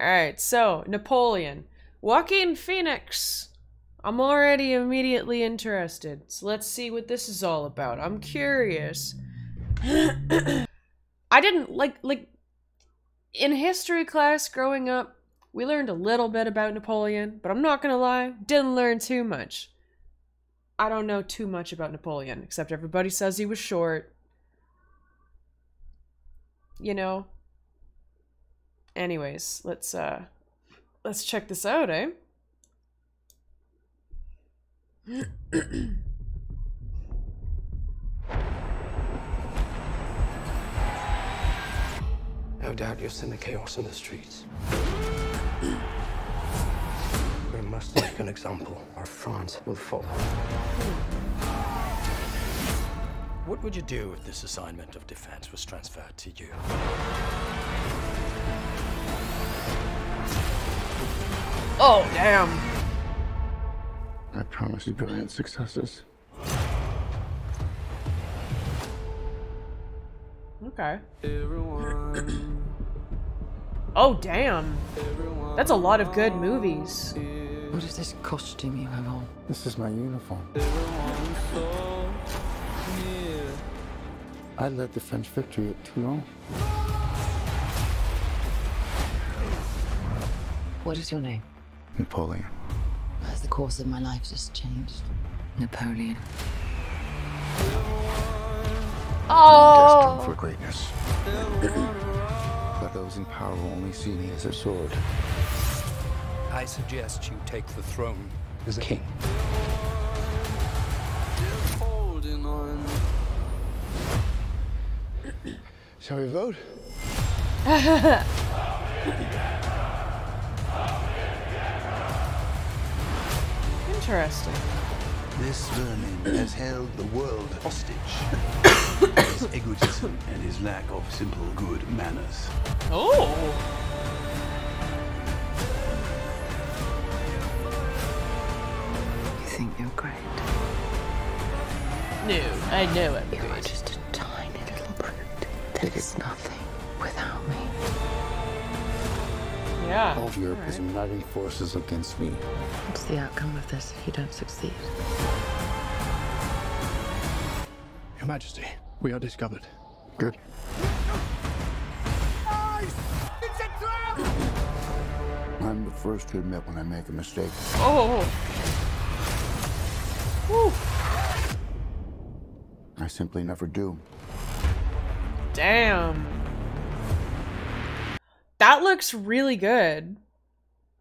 Alright, so, Napoleon. Joaquin Phoenix. I'm already immediately interested. So let's see what this is all about. I'm curious. I didn't like like in history class growing up, we learned a little bit about Napoleon, but I'm not gonna lie, didn't learn too much. I don't know too much about Napoleon, except everybody says he was short. You know. Anyways, let's uh let's check this out, eh? No doubt you'll send the chaos in the streets. we must make an example, or France will follow. What would you do if this assignment of defense was transferred to you? Oh, damn. I promise you brilliant successes. Okay. oh, damn. That's a lot of good movies. What is this costume you have on? This is my uniform. I led the French victory at Toulon. What is your name? Napoleon. Has the course of my life just changed? Napoleon. Oh. Destined for greatness. but those in power will only see me as a sword. I suggest you take the throne as a king. Shall we vote? Interesting. This vermin has held the world hostage. his egotism and his lack of simple good manners. Oh. You think you're great? No, I know I'm You are great. just a tiny little brute that is nothing Yeah. All of Europe is uniting forces against me. What's the outcome of this if you don't succeed? Your Majesty, we are discovered. Good. I'm the first to admit when I make a mistake. Oh. oh, oh. Whew. I simply never do. Damn. That looks really good.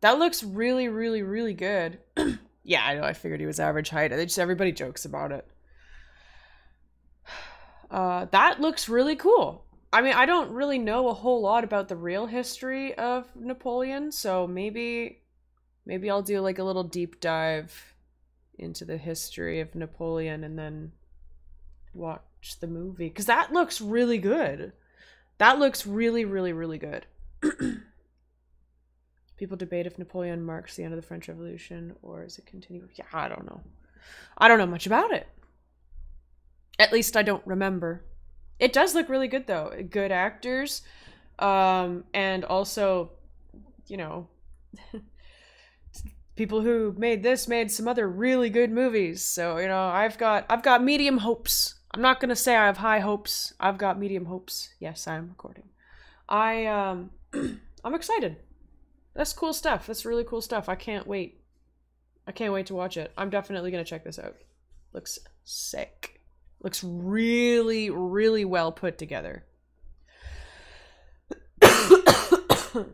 That looks really, really, really good. yeah, I know. I figured he was average height. They just everybody jokes about it. Uh, that looks really cool. I mean, I don't really know a whole lot about the real history of Napoleon, so maybe, maybe I'll do like a little deep dive into the history of Napoleon and then watch the movie because that looks really good. That looks really, really, really good. People debate if Napoleon marks the end of the French Revolution or is it continue? Yeah, I don't know. I don't know much about it. At least I don't remember. It does look really good though. Good actors, um, and also, you know, people who made this made some other really good movies. So you know, I've got I've got medium hopes. I'm not gonna say I have high hopes. I've got medium hopes. Yes, I'm recording. I um, I'm excited. That's cool stuff. That's really cool stuff. I can't wait. I can't wait to watch it. I'm definitely gonna check this out. Looks sick. Looks really, really well put together. oh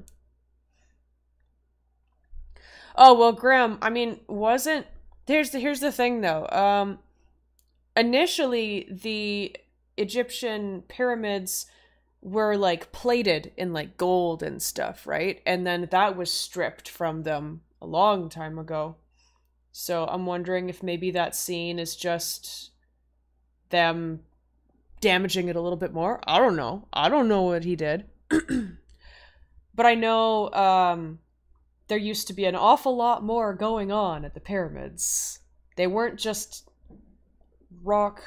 well, Graham. I mean, wasn't here's the here's the thing though. Um, initially the Egyptian pyramids were like plated in like gold and stuff, right? And then that was stripped from them a long time ago. So I'm wondering if maybe that scene is just them damaging it a little bit more. I don't know. I don't know what he did. but I know um there used to be an awful lot more going on at the pyramids. They weren't just rock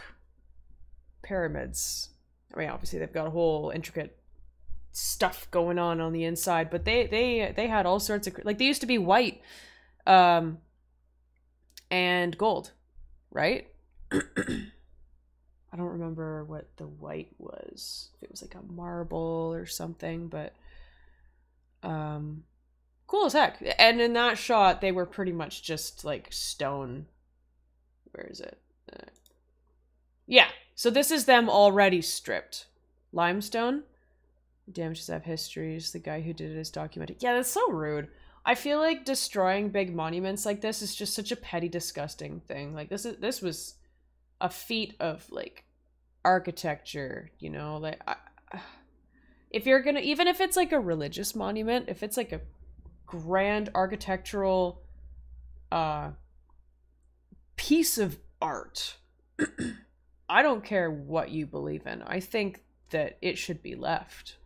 pyramids. I mean, obviously they've got a whole intricate stuff going on on the inside, but they they they had all sorts of like they used to be white um and gold, right? I don't remember what the white was. If it was like a marble or something, but um cool as heck. And in that shot they were pretty much just like stone. Where is it? Uh, yeah. So this is them already stripped. Limestone. Damages have histories. The guy who did it is documented. Yeah, that's so rude. I feel like destroying big monuments like this is just such a petty, disgusting thing. Like this is this was a feat of like architecture, you know. Like I, if you're gonna, even if it's like a religious monument, if it's like a grand architectural uh piece of art, I don't care what you believe in. I think that it should be left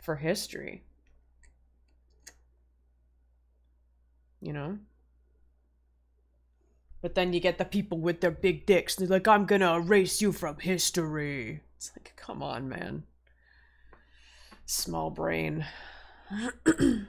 for history. You know? But then you get the people with their big dicks. They're like, I'm gonna erase you from history. It's like, come on, man. Small brain.